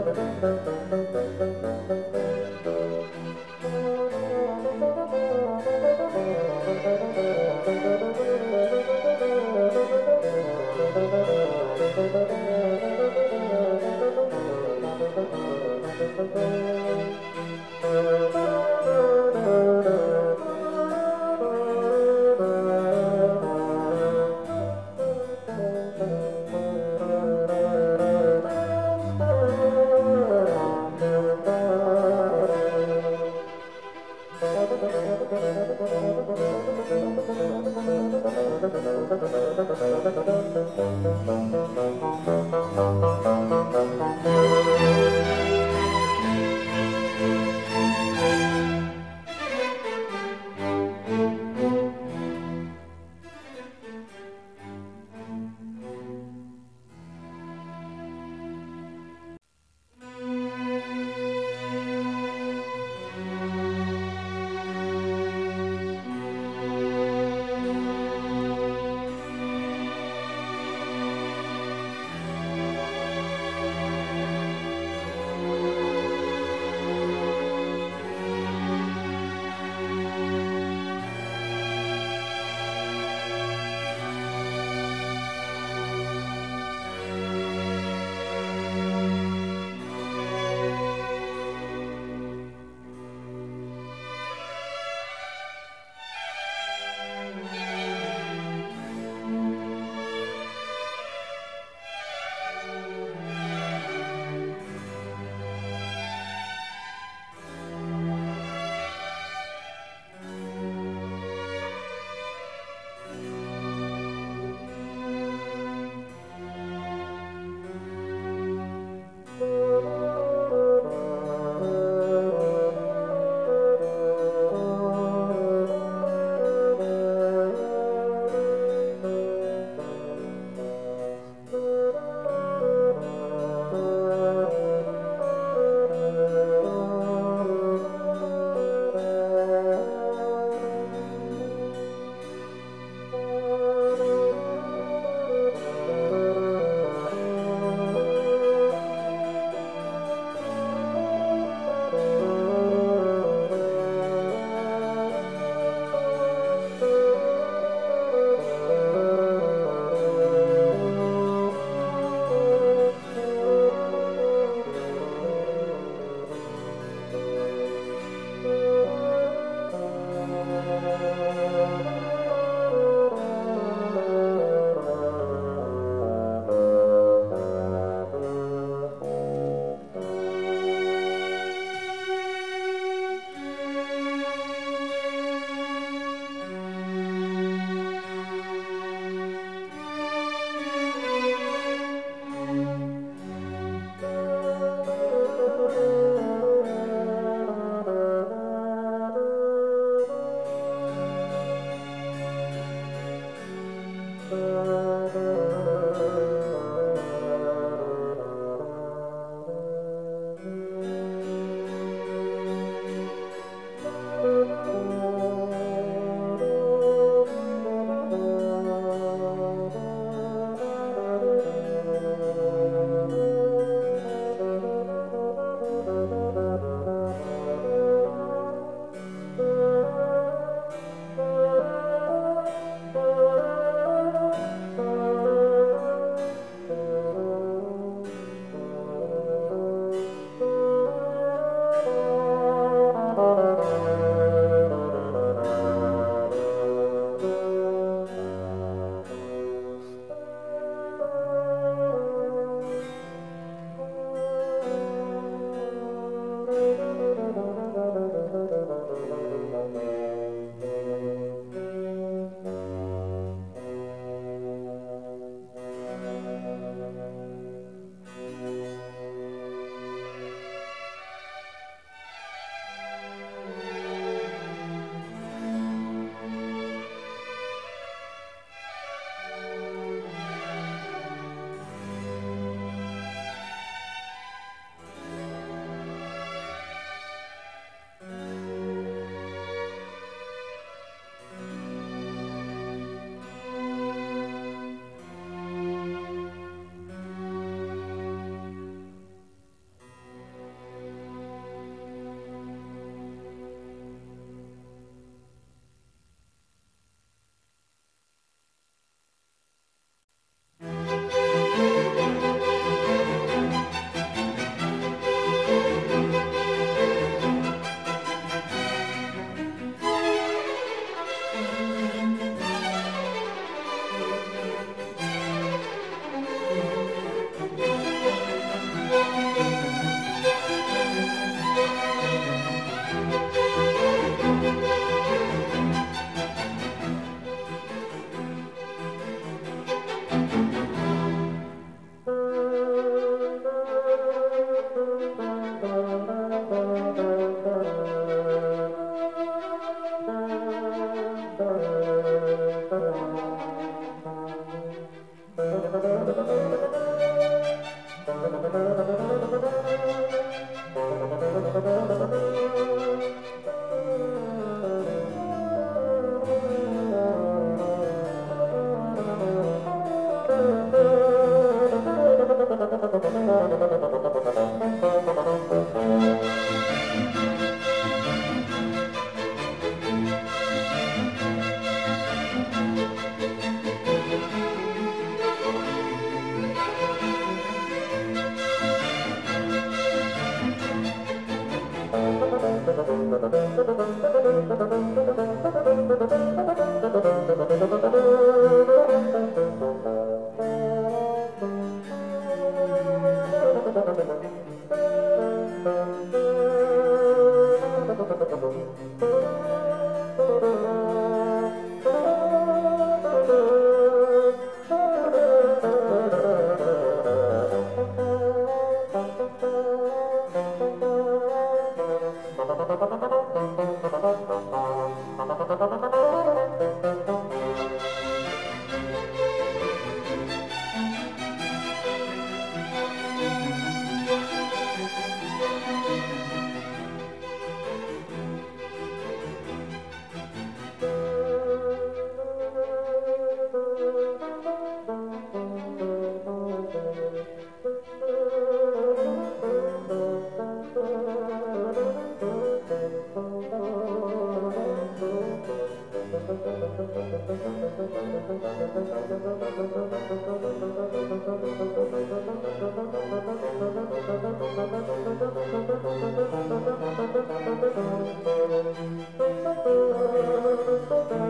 Música Thank you.